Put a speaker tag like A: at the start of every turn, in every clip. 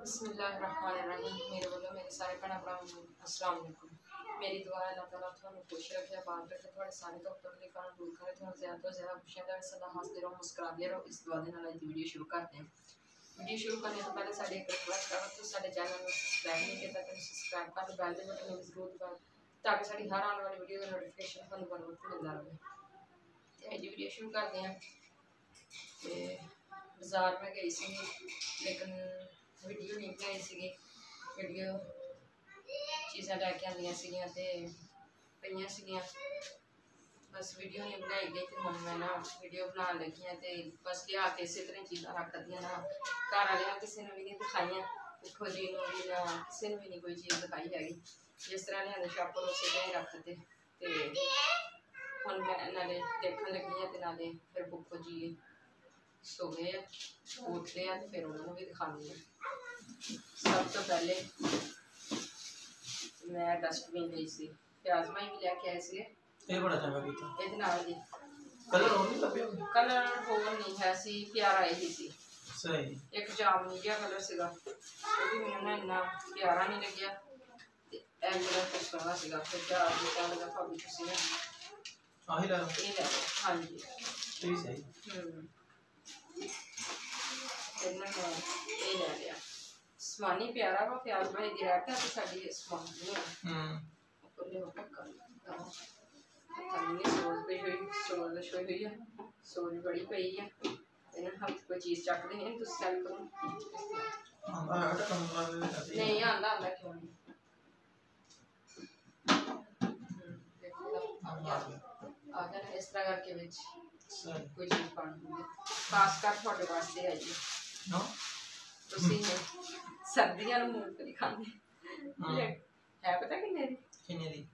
A: ਬਿਸਮਿਲ੍ਲਾਹਿਰਰਹਿਮਾਨਿਰਰਹੀਮ ਮੇਰੇ ਵੱਲੋਂ ਮੇਰੇ ਸਾਰੇ ਭੈਣਾਂ ਭਰਾਵਾਂ ਨੂੰ ਅਸਲਾਮ ਅਲੈਕੁਮ ਮੇਰੀ ਦੁਆ ਹੈ ਅੱਲਾਹ ਤਾਲਾ ਤੁਹਾਨੂੰ ਖੁਸ਼ ਰੱਖੇ ਆਬਾਦ ਰੱਖੇ ਤੁਹਾਡੇ ਸਾਰੇ ਦੁੱਖ ਤਕਲੀਫਾਂ ਨੂੰ ਦੂਰ ਕਰੇ ਤੁਹਾਨੂੰ ਜ਼ਿਆਦਾ ਤੋਂ ਜ਼ਿਆਦਾ ਖੁਸ਼ੀਆਂ ਦੇਵੇ ਸਦਾ ਹੱਸਦੇ ਰਹੋ ਮੁਸਕਰਾਉਂਦੇ ਰਹੋ ਇਸ ਦੁਆ ਦੇ ਨਾਲ ਅੱਜ ਦੀ ਵੀਡੀਓ ਸ਼ੁਰੂ ਕਰਦੇ ਹਾਂ ਵੀਡੀਓ ਸ਼ੁਰੂ ਕਰਨ ਤੋਂ ਪਹਿਲਾਂ ਸਾਡੇ ਇੱਕ ਰਿਕੁਐਸਟ ਕਰੋ ਕਿ ਸਾਡੇ ਚੈਨਲ ਨੂੰ ਸਬਸਕ੍ਰਾਈਬ ਨਹੀਂ ਕੀਤਾ ਤਾਂ ਸਬਸਕ੍ਰਾਈਬ ਕਰ ਲਓ ਬੈਲ ਦੇ ਬਟਨ ਨੂੰ ਜ਼ਰੂਰ ਦਬਾਓ ਤਾਂ ਕਿ ਸਾਡੀ ਹਰ ਆਉਣ ਵਾਲੀ ਵੀਡੀਓ ਦਾ ਨੋਟੀਫਿਕੇਸ਼ਨ ਤੁਹਾਨੂੰ ਬਰ ਵਕਤ ਮਿਲਦਾ ਰਹੇ ਤੇ ਅੱਜ ਵੀਡੀਓ ਸ਼ੁਰੂ ਕਰਦੇ ਹਾਂ ਤੇ ਬਾਜ਼ਾਰ ਮੈਂ ਗਈ ਸੀ ਲੇਕਿਨ ਵੀਡੀਓ ਨਹੀਂ ਬਣਾਈ ਸੀਗੀ। ਵੀਡੀਓ ਚੀਜ਼ਾਂ ਲੈ ਕੇ ਆਉਂਦੀਆਂ ਸੀਗੀਆਂ ਤੇ ਪਈਆਂ ਸੀਗੀਆਂ। ਬਸ ਵੀਡੀਓ ਨਹੀਂ ਬਣਾਈ ਗਈ ਤੇ ਹੁਣ ਮੈਂ ਨਾ ਵੀਡੀਓ ਬਣਾਉਣ ਲੱਗੀ ਹਾਂ ਤੇ ਬਸ ਲਿਆ ਕੇ ਇਸੇ ਤਰ੍ਹਾਂ ਚੀਜ਼ਾਂ ਰੱਖਦੀਆਂ ਨਾ। ਘਰ ਵਾਲਿਆਂ ਕਿਸੇ ਨੂੰ ਵੀ ਨਹੀਂ ਦਿਖਾਈਆਂ। ਦੇਖੋ ਜੀ ਨੂੰ ਵੀ ਨਾ, ਕਿਸੇ ਨੂੰ ਵੀ ਨਹੀਂ ਕੋਈ ਚੀਜ਼ ਦਿਖਾਈ ਹੈਗੀ। ਜਿਸ ਤਰ੍ਹਾਂ ਲਿਆਂਦੇ ਸ਼ਾਪਰ ਉਸੇ ਤਰ੍ਹਾਂ ਹੀ ਰੱਖਦੇ ਤੇ ਹੁਣ ਮੈਂ ਨਾਲੇ ਦੇਖਣ ਲੱਗੀ ਹਾਂ ਤੇ ਨਾਲੇ ਫਿਰ ਬੁੱਕੋ ਜੀ ਸੋ ਗਏ ਆ ਉੱਠਦੇ ਆ ਤੇ ਫਿਰ ਉਹਨਾਂ ਨੂੰ ਵੀ ਦਿਖਾਉਂਦੀ ਹਾਂ ਸਭ ਤੋਂ ਪਹਿਲੇ ਮੈਂ ਡਸਟਬਿਨ ਲਈ ਸੀ ਪਿਆਜ਼ ਮਾਈ ਵੀ ਲੈ ਕੇ ਆਏ ਸੀ
B: ਇਹ ਬੜਾ ਚੰਗਾ ਕੀਤਾ
A: ਇਹਦੇ ਨਾਲ ਦੀ
B: ਕਲਰ ਹੋਰ ਨਹੀਂ ਲੱਭਿਆ
A: ਕਲਰ ਹੋਰ ਨਹੀਂ ਹੈ ਸੀ ਪਿਆਰਾ ਇਹੀ ਸੀ
B: ਸਹੀ
A: ਇੱਕ ਜਾਮਨੀ ਜਿਹਾ ਕਲਰ ਸੀਗਾ ਉਹ ਵੀ ਮੈਨੂੰ ਨਾ ਇੰਨਾ ਪਿਆਰਾ ਨਹੀਂ ਲੱਗਿਆ ਤੇ ਇਹ ਜਿਹੜਾ ਕੁਛ ਸੋਹਣਾ ਸੀਗਾ ਫਿਰ ਜਾ ਕੇ ਕਹਿਣ ਲੱਗਾ ਭਾਬੀ ਤੁਸੀਂ ਨਾ
B: ਆਹੀ ਲੈ ਲਓ।
A: ਇਹ ਲੈ ਲਓ ਹਾਂਜੀ
B: ਇਹ ਵੀ ਸਹੀ
A: ਹਮ ਫਿਰ ਨਾ ਮੈਂ ਇਹ ਲੈ ਲਿਆ। ਸਮਾਨੀ ਪਿਆਰਾ ਵਾ ਪਿਆਜ਼ ਭਾਈ ਦੀ ਹੈ ਤੇ ਸਾਡੀ ਸਮਾਨ ਨਹੀਂ ਹੈ
B: ਹੂੰ।
A: ਉੱਪਰਲੇ ਉੱਪਰ ਕਰ ਪਤਾ ਨਹੀਂ ਸੋਚ ਪਈ ਹੋਈ ਸੋਚ ਹੋਈ ਹੋਈ ਆ। ਸੋਚ ਬੜੀ ਪਈ ਆ। ਇਹਨਾਂ ਹੱਥ ਕੋਈ ਚੀਜ਼ ਚੱਕਦੇ ਨੇ ਤੁਸੀਂ ਸੈਲ ਕਰੋ।
B: ਆਂਦਾ ਹੈ ਤਾਂ ਕੰਮ ਲਾ ਦੇ
A: ਨਹੀਂ ਆਂਦਾ ਆਂਦਾ ਕਿਉਂ ਨਹੀਂ? ਤਾਂ ਆ ਨਾ ਇਸ ਤਰ੍ਹਾਂ ਕਰਕੇ ਵਿੱਚ। ਕੋਈ ਚੀਜ਼ ਪਾਣੀ ਖਾਸ ਕਰ ਤੁਹਾਡੇ ਵਾਸਤੇ ਹੈ
B: ਨੋ?
A: ਤੁਸੀਂ ਸਰਦੀਆਂ ਨੂੰ ਮੂੰਗਫਲੀ ਖਾਂਦੇ
B: ਹਾਂ।
A: ਹੈ ਪਤਾ ਕਿੰਨੇ ਦੀ?
B: ਕਿੰਨੇ ਦੀ?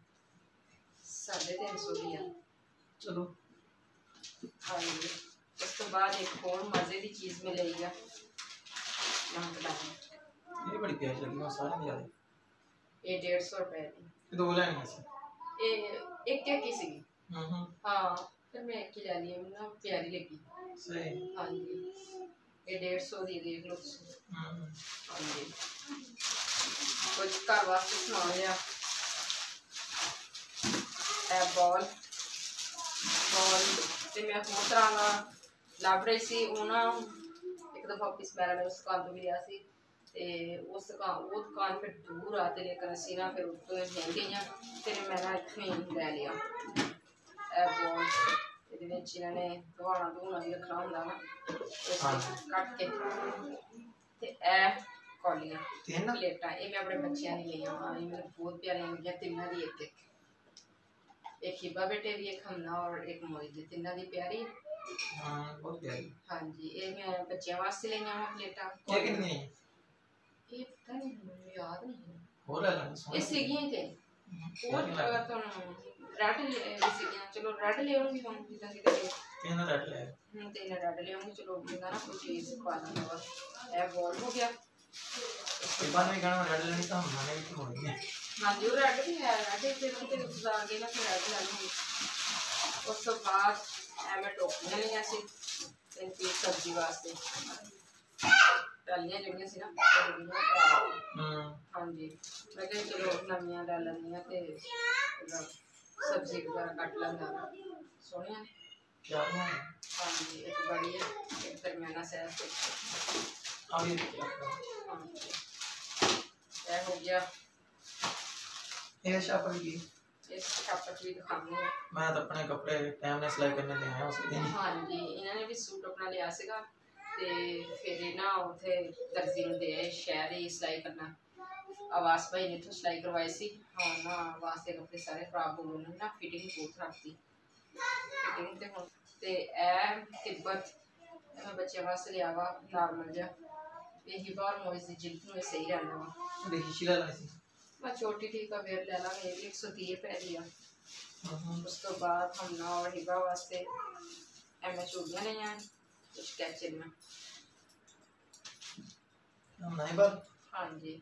A: ਸਾਢੇ ਤਿੰਨ ਸੌ ਦੀ ਆ।
B: ਚਲੋ।
A: ਹਾਂਜੀ। ਉਸ ਤੋਂ ਬਾਅਦ ਇੱਕ ਹੋਰ ਮਜ਼ੇ ਦੀ ਚੀਜ਼ ਮਿਲੇਗੀ ਆ। ਨਮਕ ਦਾਣਾ
B: ਇਹ ਬੜੀ ਪਿਆਰੀ ਲੱਗੀ ਮੈਂ ਸਾਰਿਆਂ ਦੀ ਜ਼ਿਆਦਾ
A: ਇਹ 150 ਰੁਪਏ ਦੀ।
B: ਇਹ ਦੋ ਲੈਣੀਆਂ ਸੀ।
A: ਇਹ ਇੱਕ ਇੱਕ ਹੀ ਸੀਗੀ।
B: ਹੂੰ ਹੂੰ।
A: ਹਾਂ ਫਿਰ ਮੈਂ ਇੱਕ ਹੀ ਲੈ ਲਈ ਮੈਨੂੰ ਨਾ ਪਿਆਰੀ ਲੱਗੀ।
B: ਸਹੀ।
A: ਹਾਂਜੀ। ਇਹ 150 ਦੀ ਦੇਖ ਲਓ ਤੁਸੀਂ
B: ਹੂੰ
A: ਹਾਂਜੀ ਕੁਝ ਘਰ ਵਾਸਤੇ ਸਮਾਨ ਲਿਆ ਇਹ ਬਾਲ ਬਾਲ ਤੇ ਮੈਂ ਹੋਰ ਤਰ੍ਹਾਂ ਦਾ ਲੱਭ ਰਹੀ ਸੀ ਉਹ ਨਾ ਇੱਕ ਦਫਾ ਆਪਣੀ ਸਮੈਲ ਨੇ ਉਸ ਦੁਕਾਨ ਤੋਂ ਵੀ ਲਿਆ ਸੀ ਤੇ ਉਸ ਦੁਕਾਨ ਉਹ ਦੁਕਾਨ ਫਿਰ ਦੂਰ ਆ ਤੇ ਲੇਕਿਨ ਅਸੀਂ ਨਾ ਫਿਰ ਉੱਤੋਂ ਨਹੀਂ ਗਈਆਂ ਤੇ ਮੈਂ ਨਾ ਇੱਥੋਂ ਹੀ ਲੈ ਲਿਆ ਇਹ ਬਾਲ एह्दे बिच इ'नें ने धोआना धोना बी रक्खना होंदा ना कट
B: के
A: ते ऐ कॉलियाँ प्लेटां एह्
B: में
A: अपने बच्चें दी लेई आवां एह् मेरे बहुत प्यारियाँ लगियाँ तिन्नां दी इक इक एक हिबा बेटे की एक हमना और एक मोई दी तिन्नां दी प्यारी बहुत प्यारी हाँ
B: जी ये मैं
A: बच्चों वास्ते लेई आवां प्लेटां ये किन्नी ये
B: पता नहीं याद
A: नहीं हो रहा है ये सीगियाँ
B: थे और थोड़ा
A: तो
B: ਸੋਹਣੀ
A: ਸੀਗੀਆਂ ਹੀ ਤੇ ਉਹ ਅਹ, ਤੁਹਾਨੂੰ ਰੈਡ ਲੈ ਸੀਗੀਆਂ ਚਲੋ ਰੈਡ ਲਿਆਉਂਗੀ ਹੁਣ ਜਿੱਦਾਂ ਕਿ ਤੇ
B: ਤਿੰਨ ਰੈਡ ਲੈ
A: ਹੁਣ ਤੇ ਇਹਨਾਂ ਰੈਡ ਲਿਆਉਂਗੀ ਚਲੋ ਜਿੱਦਾਂ ਨਾ ਕੋਈ ਚੀਜ਼ ਪਾ ਦਾਂਗਾ ਬਸ ਇਹ ਬੋਲ ਹੋ ਗਿਆ
B: ਇਹ ਬਾਅਦ ਵਿੱਚ ਕਹਣਾ ਰੈਡ ਲੈਣੀ ਤਾਂ ਹੁੰਨਾ ਨੇ ਵੀ ਹੋਣੀ ਹੈ
A: ਹਾਂਜੀ ਉਹ ਰੈਡ ਵੀ ਹੈ ਰੈਡ ਤੇ ਕਿਤੇ ਗੁਜ਼ਾਰ ਗਏ ਨਾ ਫਿਰ ਰੈਡ ਲੈ ਲੂੰਗੀ ਉਸ ਤੋਂ ਬਾਅਦ ਐਵੇਂ ਟੋਪੀਆਂ ਲਈਆਂ ਸੀ ਤਿੰਨ ਪੀਸ ਸਬਜ਼ੀ ਵਾਸਤੇ ਟਾਲੀਆਂ ਜਿਹੜੀਆਂ ਸੀ ਨਾ ਉਹ ਜਿਹੜੀਆਂ ਖਰਾਬ
B: ਹੂੰ
A: ਹਾਂਜੀ ਮੈਂ ਕਿਹਾ ਚਲੋ ਨਵੀਆਂ ਲੈ ਲੈਂਦੀਆਂ ਤੇ ਉਹਦਾ ਸਬਜ਼ੀ ਵਗੈਰਾ ਕੱਟ ਲੈਂਦਾ ਸੋਹਣੀਆਂ ਨੇ।
B: ਕਿਆ ਬਣਾਉਣਾ
A: ਹਾਂਜੀ ਇੱਕ ਬੜੀ ਹੈ। ਇੱਕ ਦਰਮਿਆਨਾ ਸਾਈਜ਼ ਤੇ।
B: ਆ ਵੀ
A: ਇਹ ਹੋ ਗਿਆ।
B: ਇਹ ਸ਼ਾਪਰ ਕੀ?
A: ਇਸ ਛਾਪਟ ਵੀ ਦਿਖਾਉਂਦੀ ਹਾਂ।
B: ਮੈਂ ਤਾਂ ਆਪਣੇ ਕੱਪੜੇ ਟਾਈਮ ਨਾਲ ਸਿਲਾਈ ਕਰਨੇ ਤੇ ਆਇਆ ਉਸ ਦਿਨ।
A: ਹਾਂਜੀ ਇਹਨਾਂ ਨੇ ਵੀ ਸੂਟ ਆਪਣਾ ਲਿਆ ਸੀਗਾ। ਤੇ ਫਿਰ ਇਹ ਨਾ ਉੱਥੇ ਦਰਜੀ ਨੂੰ ਦੇ ਆਏ ਸ਼ਹਿਰ ਹੀ ਸਿਲਾਈ ਕਰਨਾ। आवास भाई ने तो सिलाई करवाई सी। हाँ ना आवास के कपड़े सारे खराब हो गए। उन्होंने ना फिटिंग बहुत खराब थी फिटिंग तो हम तो ऐ तिब्बत मैं बच्चे वास लिया वा नॉर्मल जा। यही बार मोइज जिल्द में सही रहने वा। देखी शिला लाई सी।
B: मैं छोटी ठीक का वेयर
A: ले मैं एक सौ तीन पे लिया हाँ। उसके तो बाद हम ना
B: और हिबा
A: वास्ते एम एच उड़िया नहीं आए कुछ कैचिंग में हाँ जी।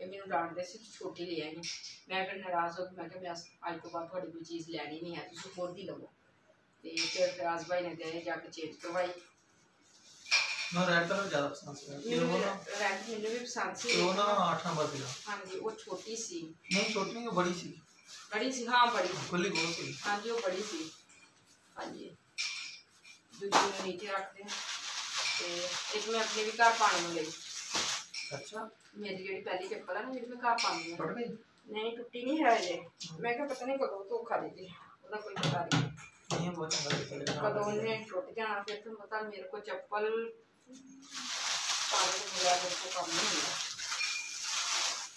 A: ਇਹ ਮੈਨੂੰ ਡਾਂਟਦੇ ਸੀ ਕਿ ਛੋਟੀ ਲੈ ਆਈ ਮੈਂ ਫਿਰ ਨਾਰਾਜ਼ ਹੋ ਕੇ ਮੈਂ ਕਿਹਾ ਮੈਂ ਅੱਜ- ਅੱਜ ਤੋਂ ਬਾਅਦ ਤੁਹਾਡੀ ਕੋਈ ਚੀਜ਼ ਲੈਣੀ ਨਹੀਂ ਹੈ ਤੁਸੀਂ ਖੁਦ ਹੀ ਲਵੋ ਤੇ ਫਿਰ ਫਿਰਾਜ਼ ਭਾਈ ਨੇ ਗਏ ਜਾ ਕੇ ਚੇਂਜ ਕਰਵਾਈ
B: ਮੈਂ ਰੈਡ ਕਲਰ ਜ਼ਿਆਦਾ ਪਸੰਦ ਸੀ ਕਿ
A: ਮੈਨੂੰ
B: ਉਹ ਨਾ
A: ਰੈਂਟ ਮੈਨੂੰ ਵੀ ਪਸੰਦ ਸੀ
B: ਕਿ ਉਹ ਨਾ 8 ਨੰਬਰ ਦੀ
A: ਹਾਂਜੀ ਉਹ ਛੋਟੀ ਸੀ
B: ਨਹੀਂ ਛੋਟੀ ਨਹੀਂ ਉਹ ਬੜੀ ਸੀ
A: ਬੜੀ ਸੀ ਹਾਂ ਬੜੀ
B: ਖੁੱਲੀ ਬਹੁਤ ਸੀ
A: ਹਾਂਜੀ ਉਹ ਬੜੀ ਸੀ ਹਾਂਜੀ ਦੂਜੀ ਨੂੰ ਨੀਚੇ ਰੱਖਦੇ ਹਾਂ ਤੇ ਇੱਕ ਮੈਂ ਆਪਣੇ ਵੀ ਘਰ ਪਾਣੀ ਨੂੰ ਲਈ
B: ਅੱਛਾ
A: ਮੇਰੀ ਜਿਹੜੀ ਪਹਿਲੀ ਚੱਪਲ ਆ ਨਾ ਜਿਹੜੀ ਮੈਂ ਘਰ ਪਾਉਂਦੀ ਹਾਂ
B: ਟੁੱਟ ਗਈ
A: ਨਹੀਂ ਟੁੱਟੀ ਨਹੀਂ ਹੈ ਜੇ ਮੈਂ ਕਿਹਾ ਪਤਾ ਨਹੀਂ ਕਦੋਂ ਧੋਖਾ ਦੇ ਦੇ ਉਹਦਾ ਕੋਈ ਪਤਾ ਨਹੀਂ
B: ਨਹੀਂ ਬਹੁਤ ਚੰਗਾ ਸੀ ਤੇਰੇ ਨਾਲ
A: ਕਦੋਂ ਉਹਨੇ ਟੁੱਟ ਜਾਣਾ ਫਿਰ ਤੁਹਾਨੂੰ ਪਤਾ ਮੇਰੇ ਕੋਲ ਚੱਪਲ ਪਾਣੀ ਨੂੰ ਮਿਲਿਆ ਮੇਰੇ ਕੋਲ ਕੰਮ ਨਹੀਂ ਹੁੰਦਾ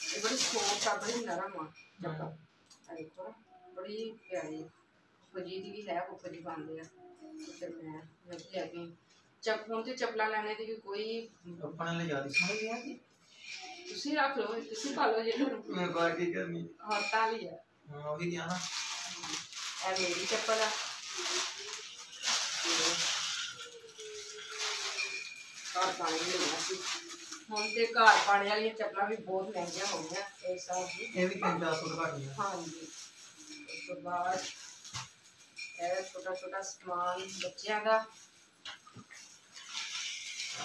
A: ਇਹ ਬੜੀ ਸੋਫਟ ਆ ਬੜੀ ਨਰਮ ਆ ਚੱਪਲ ਆ ਦੇਖੋ ਨਾ, ਬੜੀ ਪਿਆਰੀ ਫੁੱਜੀ ਦੀ ਵੀ ਹੈ ਉਹ ਫੁੱਜੀ ਪਾਉਂਦੇ ਆ ਤੇ ਫਿਰ ਮੈਂ ਮੈਂ ਵੀ ਲੈ ਗਈ ਚੱਪ ਹੁਣ ਤੇ ਚੱਪਲਾਂ ਲੈਣੇ ਦੀ ਵੀ ਕੋਈ
B: ਆਪਣੇ ਲਈ ਯਾਦ ਸਮਝ ਨਹੀਂ ਆਤੀ
A: ਤੁਸੀਂ ਰੱਖ ਲਓ ਤੁਸੀਂ ਪਾ ਲਓ ਜਿਹਨੂੰ
B: ਮੈਂ ਬਾਹਰ ਕੀ ਕਰਨੀ
A: ਹੱਥਾਂ ਲਈ ਆ
B: ਹਾਂ ਉਹ ਵੀ ਦਿਆ ਨਾ
A: ਇਹ ਮੇਰੀ ਚੱਪਲ ਆ ਤੇ ਘਰ ਪਾਣੀ ਲੈਣਾ ਸੀ ਹੁਣ ਤੇ ਘਰ ਪਾਣੀ ਵਾਲੀਆਂ ਚੱਪਲਾਂ ਵੀ ਬਹੁਤ ਮਹਿੰਗੀਆਂ ਹੋ ਗਈਆਂ ਇਸ ਸਾਲ ਦੀ
B: ਇਹ ਵੀ 3-400 ਘੱਟ ਨਹੀਂ
A: ਹਾਂਜੀ ਉਸ ਤੋਂ ਬਾਅਦ ਇਹ ਛੋਟਾ ਛੋਟਾ ਸਮਾਨ ਬੱਚਿਆਂ ਦਾ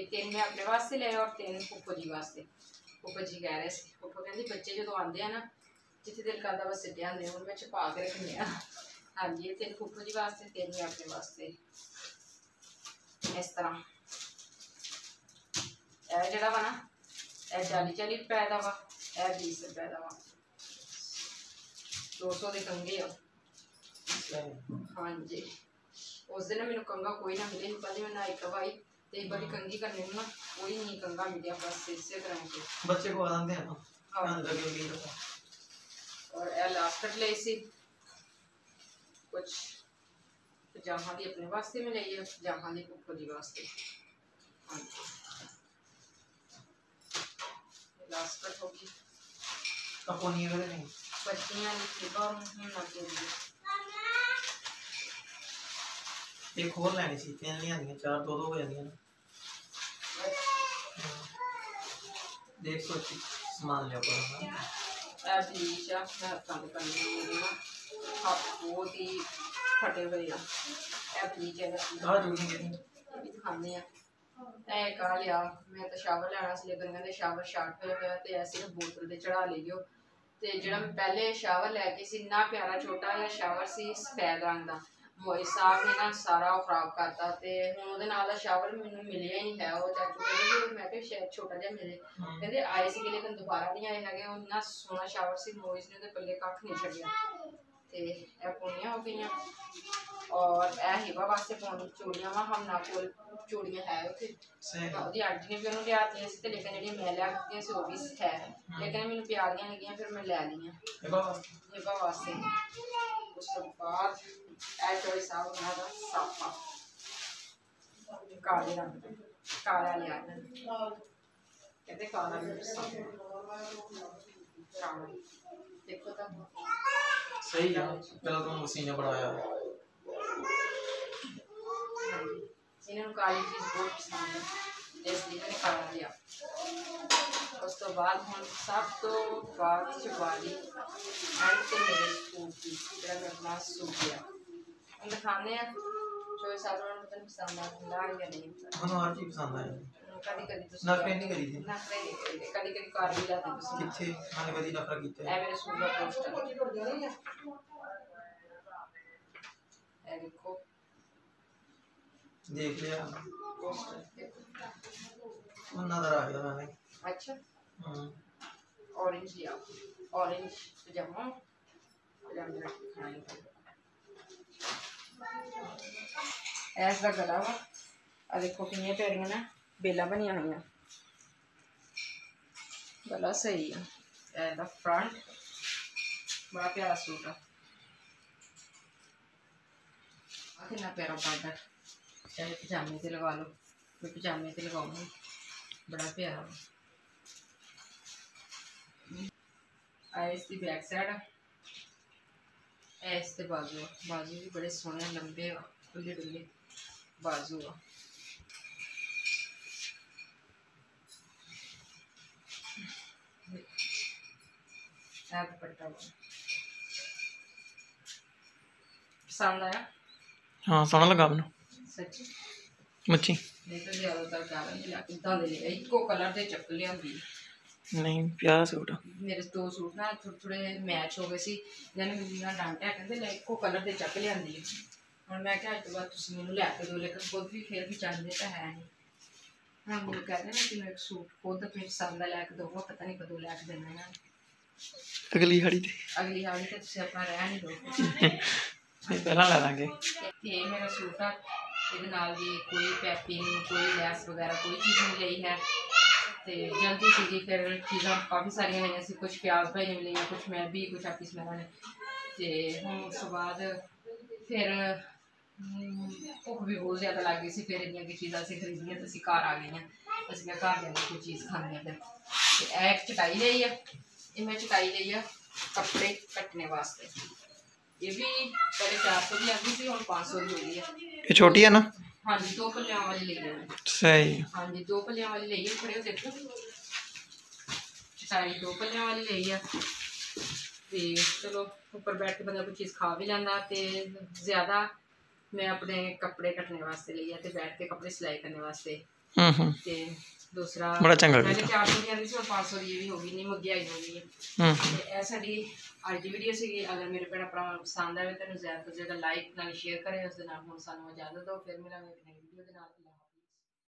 A: ਇਹ ਤਿੰਨ ਮੈਂ
B: ਆਪਣੇ ਵਾਸਤੇ ਲਏ ਔਰ ਤਿੰਨ ਫੁੱਫੋ ਜੀ ਵਾਸਤੇ। ਫੁੱਫੋ ਜੀ ਕਹਿ ਰਹੇ ਸੀ
A: ਫੁੱਫੋ ਕਹਿੰਦੀ ਬੱਚੇ ਜਦੋਂ ਆਉਂਦੇ ਆ ਨਾ ਜਿੱਥੇ ਦਿਲ ਕਰਦਾ ਬਸ ਸਿੱਟੇ ਆਉਂਦੇ ਉਹਨਾਂ ਵਿੱਚ ਪਾ ਕੇ ਰੱਖਣੇ ਆ। ਹਾਂਜੀ ਇਹ ਤਿੰਨ ਫੁੱਫੋ ਜੀ ਵਾਸਤੇ ਤਿੰਨ ਮੈਂ ਆਪਣੇ ਵਾਸਤੇ। ਇਸ ਤਰ੍ਹਾਂ। ਇਹ ਜਿਹੜਾ ਵਾ ਨਾ ਇਹ ਚਾਲੀ ਚਾਲੀ ਰੁਪਏ ਦਾ ਵਾ ਇਹ 20 ਰੁਪਏ ਦਾ ਵਾ। 200 ਦੇ ਕੰਗੇ ਆ। ਹਾਂਜੀ। ਉਸ ਦਿਨ ਮੈਨੂੰ ਕੰਗਾ ਕੋਈ ਨਾ ਮਿਲੇ ਕਹਿੰਦੀ ਮੈਂ ਨਾਇਕਾ ਭਾਈ तो एक बार कंगी कर लेना ना
B: कोई नहीं कंगा मीडिया बस
A: इससे
B: करेंगे बच्चे को आराम
A: दें हाँ। हाँ, और लास्ट तक ले इसी। कुछ पजामा दी अपने वास्ते में लाइए पजामा दी कुको दी वास्ते। हाँ लास्ट
B: तक होगी पकोनी वगैरह
A: नहीं। बच्चियाँ लिखी और हम ना
B: ਇੱਕ ਹੋਰ ਲੈਣੀ ਸੀ ਤਿੰਨ ਲਿਆਂਦੀਆਂ ਚਾਰ ਦੋ ਦੋ ਹੋ ਜਾਂਦੀਆਂ ਨੇ। ਦੇਖ ਸਮਾਨ ਲਿਆ
A: ਬਲੀਚ ਆ ਮੈਂ ਕੰਮ ਕਰਨੀ ਹੈ ਨਾ ਹੱਥ ਬਹੁਤ ਹੀ ਫਟੇ ਹੋਏ ਆ। ਇਹ ਬਲੀਚ ਹੈ
B: ਆ। ਗਈ
A: ਇਹ ਵੀ ਦਿਖਾਉਂਦੇ ਆ। ਇਹ ਕਾ ਲਿਆ ਮੈਂ ਤਾਂ ਸ਼ਾਵਰ ਲੈਣਾ ਸੀ ਲੇਕਿਨ ਕਹਿੰਦੇ ਸ਼ਾਵਰ ਸ਼ਾਰਟ ਹੋਇਆ ਹੋਇਆ ਤੇ ਐਸੇ ਬੋਤਲ ਤੇ ਚੜਾ ਲਿਓ ਤੇ ਜਿਹੜਾ ਮੈਂ ਪਹਿਲੇ ਸ਼ਾਵਰ ਲੈ ਕੇ ਸੀ ਇੰਨਾ ਪਿਆਰਾ ਛੋਟਾ ਜਿਹਾ ਸ਼ਾਵਰ ਸੀ ਸਫੈਦ ਰੰਗ ਦਾ। ਮੋਈ ਸਾਹਿਬ ਨੇ ਨਾ ਸਾਰਾ ਉਹ ਖਰਾਬ ਕਰਤਾ ਤੇ ਹੁਣ ਉਹਦੇ ਨਾਲ ਦਾ ਸ਼ਾਵਰ ਮੈਨੂੰ ਮਿਲਿਆ ਹੀ ਨਹੀਂ ਹੈ ਉਹ ਚਾਚੂ ਕਹਿੰਦੇ ਕਿ ਮੈਂ ਕਿਹਾ ਸ਼ਾਇਦ ਛੋਟਾ ਜਿਹਾ ਮਿਲੇ। ਕਹਿੰਦੇ ਆਏ ਸੀ ਲੇਕਿਨ ਦੁਬਾਰਾ ਨਹੀਂ ਆਏ ਹੈਗੇ ਉਹ ਇੰਨਾ ਸੋਹਣਾ ਸ਼ਾਵਰ ਸੀ ਮੋਇਸ ਨੇ ਉਹਦੇ ਪੱਲੇ ਕੱਖ ਨਹੀਂ ਛੱਡਿਆ। ਤੇ ਇਹ ਪੂਣੀਆਂ ਹੋ ਗਈਆਂ ਔਰ ਇਹ ਹਿਬਾ ਵਾਸਤੇ ਪਾਉਣੀ ਚੂੜੀਆਂ ਵਾ ਹਮ ਨਾ ਕੋਲ ਚੂੜੀਆਂ ਹੈ ਉੱਥੇ
B: ਸਹੀ
A: ਤਾਂ ਉਹਦੀ ਆਂਟੀ ਨੇ ਵੀ ਉਹਨੂੰ ਲਿਆਤੀਆਂ ਸੀ ਤੇ ਲੇਕਿਨ ਜਿਹੜੀਆਂ ਮੈਂ ਲਿਆ ਦਿੱਤੀਆਂ ਸੀ ਉਹ ਵੀ ਹੈ ਲੇਕਿਨ ਮੈਨੂੰ ਪਿਆਰੀਆਂ ਲੱਗੀਆਂ ਫਿਰ ਮੈਂ ਲੈ ਲਈਆਂ
B: ਇਹ ਬਾਬਾ
A: ਹਿਬਾ ਵਾਸਤੇ ਉਸ ਤੋਂ ਬਾਅਦ ਇਹ ਚੋਈ ਸਾਹਿਬ ਉਹਨਾਂ ਦਾ ਸਾਫਾ ਕਾਲੇ ਰੰਗ ਦਾ ਕਾਲਾ ਲਿਆ ਇਹਨਾਂ ਨੇ। ਕਹਿੰਦੇ ਕਾਲਾ ਵੀ ਸਾਫਾ ਕਾਲਾ ਦੇਖੋ ਤਾਂ
B: ਸਹੀ ਆ ਪਹਿਲਾਂ ਤਾਂ ਮਸੀਨੇ ਬਣਾਇਆ
A: ਇਹਨਾਂ ਨੂੰ ਕਾਲੀ ਚੀਜ਼ ਬਹੁਤ ਪਸੰਦ ਹੈ ਇਸ ਲਈ ਮੈਂ ਕਾਲਾ ਲਿਆ ਉਸ ਤੋਂ ਬਾਅਦ ਹੁਣ ਸਭ ਤੋਂ ਬਾਅਦ ਚ ਵਾਲੀ ਐਂਡ ਤੇ ਮੇਰੇ ਸੂਟ ਦੀ ਜਿਹੜਾ ਮੈਂ ਆਪਣਾ ਸੂਟ ਲਿਆ ਹੁਣ ਦਿਖਾਉਂਦੇ ਆ ਜੋ ਸਾਰਿਆਂ ਨੂੰ ਪਤਾ ਪਸੰਦ ਆਉਂਦਾ ਹੈ ਜਾਂ ਨਹੀਂ
B: ਮੈਨੂੰ ਹਰ ਚੀਜ਼ ਪਸੰਦ ਆ ਜਾਂਦੀ
A: ਕਦੀ ਕਦੀ ਤੁਸੀਂ
B: ਨਖਰੇ ਨਹੀਂ ਕਰੀਦੇ
A: ਨਖਰੇ ਨਹੀਂ ਕਰੀਦੇ ਕਦੀ ਕਦੀ ਕਰ ਵੀ ਜਾਂਦੇ ਤੁਸੀਂ
B: ਕਿੱਥੇ ਮਾਨੇ ਕਦੀ ਨਖਰਾ ਕੀਤਾ
A: ਐ ਮੇਰੇ ਸੂਟ ਦਾ ਪੋਸਟਰ ਐ ਦੇਖੋ
B: ਦੇਖ ਲਿਆ
A: ਪੋਸਟਰ ਉਹ
B: ਨਜ਼ਰ ਆ ਗਿਆ ਮੈਨੂੰ
A: अच्छा ऑरेंज लिया ऑरेंज पजामा ऐसा गला वा देखो कि पेड़ियाँ ने बेला बनिया हुई गला सही है। एदा फ्रंट बड़ा प्यारा सूट है। कि प्यारा बॉर्डर चाहे पजामे से लगा लो मैं पजामे से लगाऊँगी बड़ा प्यारा आए इसकी बैक साइड ऐसे बाजू बाजू भी बड़े सोने लंबे डुल्ले डुले बाजू आ ਦੁਪੱਟਾ ਪਸੰਦ ਆਇਆ?
B: ਹਾਂ ਸੋਹਣਾ ਲੱਗਾ ਮੈਨੂੰ।
A: ਸੱਚੀ?
B: ਮੱਛੀ।
A: ਨਹੀਂ ਤਾਂ ਜ਼ਿਆਦਾਤਰ ਕਾਰਨ ਲਿਆ ਕਿੱਦਾਂ ਦੇ ਲਿਆ ਇੱਕੋ ਕਲਰ ਦੇ ਚੱਕ ਲਿਆਂਦੀ।
B: ਨਹੀਂ ਪਿਆਰਾ ਸੂਟ।
A: ਮੇਰੇ ਦੋ ਸੂਟ ਨਾ ਥੋੜੇ ਥੋੜੇ ਮੈਚ ਹੋ ਗਏ ਸੀ। ਜਾਨੀ ਮੈਨੂੰ ਨਾ ਡਾਂਟਿਆ ਕਹਿੰਦੇ ਲੈ ਇੱਕੋ ਕਲਰ ਦੇ ਚੱਕ ਲਿਆਂਦੀ। ਹੈ ਹੁਣ ਮੈਂ ਕਿਹਾ ਅੱਜ ਤੋਂ ਬਾਅਦ ਤੁਸੀਂ ਮੈਨੂੰ ਲੈ ਕੇ ਦਿਓ ਲੇਕਿਨ ਖੁਦ ਵੀ ਫਿਰ ਵੀ ਚਾਹੁੰਦੇ ਤਾਂ ਹੈ ਨਹੀਂ। ਹੁਣ ਮੈਨੂੰ ਕਹਿੰਦੇ ਨਾ ਕਿ ਮੈਨੂੰ ਇੱਕ ਸੂਟ ਖੁਦ ਫਿਰ ਪਸੰਦ ਦਾ ਲੈ ਕੇ ਦਊਗਾ ਪਤਾ ਨਹੀਂ ਕਦੋਂ ਲੈ ਕੇ ਦੇਣਾ ਹੈ
B: ਅਗਲੀ ਹਾੜੀ ਤੇ।
A: ਅਗਲੀ ਹਾਲੀ ਤੇ ਤੁਸੀਂ ਆਪਣਾ ਰਹਿ ਨਹੀਂ ਦੋ
B: ਨਹੀਂ ਪਹਿਲਾਂ ਲੈ ਲਾਂਗੇ।
A: ਇਹ ਮੇਰਾ ਸੂਟ ਆ। ਇਹਦੇ ਨਾਲ ਵੀ ਕੋਈ ਪੈਪਿੰਗ ਕੋਈ ਲੈਸ ਵਗੈਰਾ ਕੋਈ ਚੀਜ਼ ਨਹੀਂ ਲਈ ਹੈ। ਤੇ ਜਲਦੀ ਸੀਗੀ ਫਿਰ ਚੀਜ਼ਾਂ ਕਾਫੀ ਸਾਰੀਆਂ ਲਈਆਂ ਸੀ। ਕੁਝ ਪਿਆਜ਼ ਭਾਈ ਨੇ ਲਈਆਂ ਕੁਝ ਮੈਂ ਵੀ ਕੁਝ ਆਪੀ ਸਮੈਨਾ ਨੇ। ਤੇ ਹੁਣ ਉਸ ਤੋਂ ਬਾਅਦ ਫਿਰ ਭੁੱਖ ਵੀ ਬਹੁਤ ਜ਼ਿਆਦਾ ਲੱਗ ਗਈ ਸੀ। ਫਿਰ ਇੰਨੀਆਂ ਕਿ ਚੀਜ਼ਾਂ ਅਸੀਂ ਖਰੀਦੀਆਂ ਤੇ ਅਸੀਂ ਘਰ ਆ ਗਈਆਂ। ਅਸੀਂ ਕਿਹਾ ਘਰ ਜਾ ਕੇ ਕੋਈ ਚੀਜ਼ ਖਾਣੀ ਹੈ ਤੇ ਇਹ ਇੱਕ ਚਟਾਈ ਲਈ ਆ। ਇਹ ਮੈਂ ਚਟਾਈ ਲਈ ਆ ਕੱਪੜੇ ਕੱਟਣੇ ਵਾਸਤੇ ਇਹ ਵੀ ਪਹਿਲੇ 400 ਦੀ ਆਉਂਦੀ ਸੀ ਹੁਣ 500 ਦੀ ਹੋ ਗਈ ਹੈ
B: ਇਹ ਛੋਟੀ ਆ ਨਾ
A: ਹਾਂਜੀ ਦੋ ਪੱਲਿਆਂ ਵਾਲੀ ਲਈ ਹੈ ਮੈਂ।
B: ਸਹੀ
A: ਹਾਂਜੀ ਦੋ ਪੱਲਿਆਂ ਵਾਲੀ ਲਈ ਹੈ ਖੜੇ ਹੋ ਦੇਖੋ ਚਟਾਈ ਦੋ ਪੱਲਿਆਂ ਵਾਲੀ ਲਈ ਆ ਤੇ ਚਲੋ ਉੱਪਰ ਬੈਠ ਕੇ ਬੰਦਾ ਕੋਈ ਚੀਜ਼ ਖਾ ਵੀ ਲੈਂਦਾ ਤੇ ਜ਼ਿਆਦਾ ਮੈਂ ਆਪਣੇ ਕੱਪੜੇ ਕੱਟਣੇ ਵਾਸਤੇ ਲਈ ਆ ਤੇ ਬੈਠ ਕੇ ਕੱਪੜੇ ਸਿਲਾਈ ਕਰਨੇ ਵਾਸਤੇ
B: ਹੂੰ ਹੂੰ
A: ਤੇ ਦੂਸਰਾ
B: ਬੜਾ ਚੰਗਾ
A: ਪਹਿਲੇ
B: ਕੀਤਾ।
A: 400 ਦੀ ਆਉਂਦੀ ਸੀ ਹੁਣ 500 ਦੀ ਵੀ ਹੋ ਗਈ ਨਹੀਂ ਮਹਿੰਗਾਈ ਹੋ ਗਈ
B: ਹੈ। ਹੂੰ।
A: ਤੇ ਇਹ ਸਾਡੀ ਅੱਜ ਦੀ ਵੀਡੀਓ ਸੀਗੀ ਅਗਰ ਮੇਰੇ ਭੈਣ ਭਰਾਵਾਂ ਨੂੰ ਪਸੰਦ ਆਵੇ ਤਾਂ ਇਹਨੂੰ ਜ਼ਿਆਦਾ ਤੋਂ ਜ਼ਿਆਦਾ ਲਾਈਕ ਨਾਲ ਸ਼ੇਅਰ ਕਰੇ ਉਸ ਦੇ ਨਾਲ ਹੁਣ ਸਾਨੂੰ ਇਜਾਜ਼ਤ ਦਿਓ ਫਿਰ ਮਿਲਾਂਗੇ ਇੱਕ ਨਵੀਂ ਵੀਡੀਓ ਦੇ ਨਾਲ।